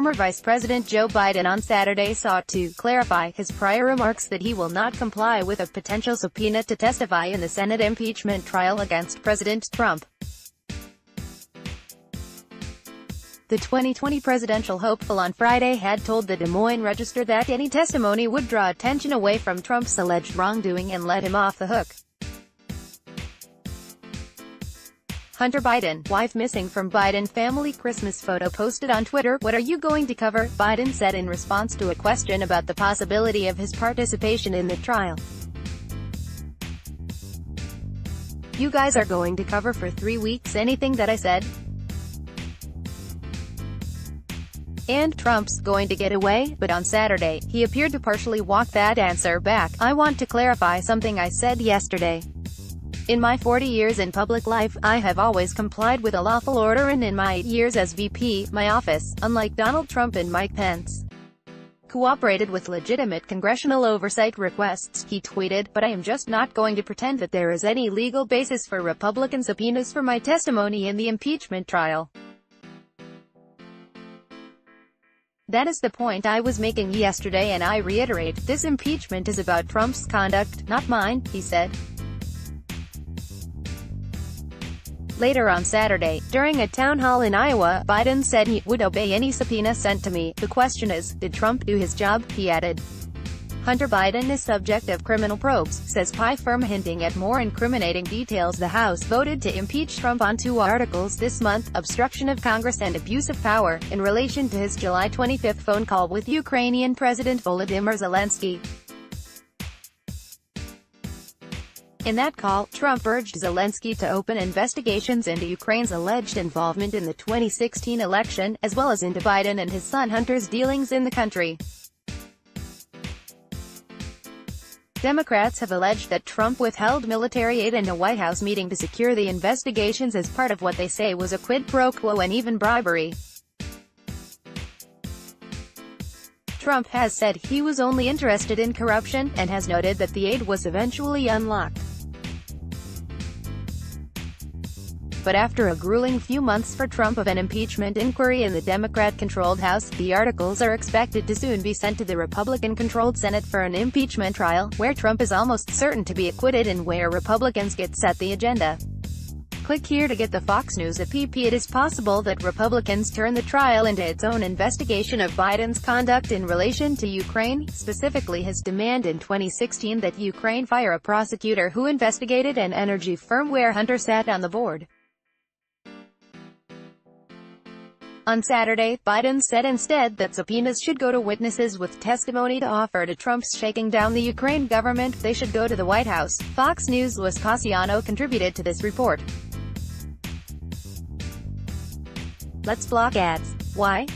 former Vice President Joe Biden on Saturday sought to clarify his prior remarks that he will not comply with a potential subpoena to testify in the Senate impeachment trial against President Trump. The 2020 presidential hopeful on Friday had told the Des Moines Register that any testimony would draw attention away from Trump's alleged wrongdoing and let him off the hook. Hunter Biden, wife missing from Biden family Christmas photo posted on Twitter, What are you going to cover? Biden said in response to a question about the possibility of his participation in the trial. You guys are going to cover for three weeks anything that I said? And Trump's going to get away, but on Saturday, he appeared to partially walk that answer back. I want to clarify something I said yesterday. In my 40 years in public life, I have always complied with a lawful order and in my eight years as VP, my office, unlike Donald Trump and Mike Pence, cooperated with legitimate congressional oversight requests, he tweeted, but I am just not going to pretend that there is any legal basis for Republican subpoenas for my testimony in the impeachment trial. That is the point I was making yesterday and I reiterate, this impeachment is about Trump's conduct, not mine, he said. Later on Saturday, during a town hall in Iowa, Biden said he would obey any subpoena sent to me. The question is, did Trump do his job? He added. Hunter Biden is subject of criminal probes, says PI firm hinting at more incriminating details. The House voted to impeach Trump on two articles this month, obstruction of Congress and abuse of power, in relation to his July 25 phone call with Ukrainian President Volodymyr Zelensky. In that call, Trump urged Zelensky to open investigations into Ukraine's alleged involvement in the 2016 election, as well as into Biden and his son Hunter's dealings in the country. Democrats have alleged that Trump withheld military aid in a White House meeting to secure the investigations as part of what they say was a quid pro quo and even bribery. Trump has said he was only interested in corruption, and has noted that the aid was eventually unlocked. But after a grueling few months for Trump of an impeachment inquiry in the Democrat-controlled House, the articles are expected to soon be sent to the Republican-controlled Senate for an impeachment trial, where Trump is almost certain to be acquitted and where Republicans get set the agenda. Click here to get the Fox News app. It is possible that Republicans turn the trial into its own investigation of Biden's conduct in relation to Ukraine, specifically his demand in 2016 that Ukraine fire a prosecutor who investigated an energy firm where Hunter sat on the board. On Saturday, Biden said instead that subpoenas should go to witnesses with testimony to offer to Trump's shaking down the Ukraine government, they should go to the White House. Fox News' Luis Casiano contributed to this report. Let's block ads. Why?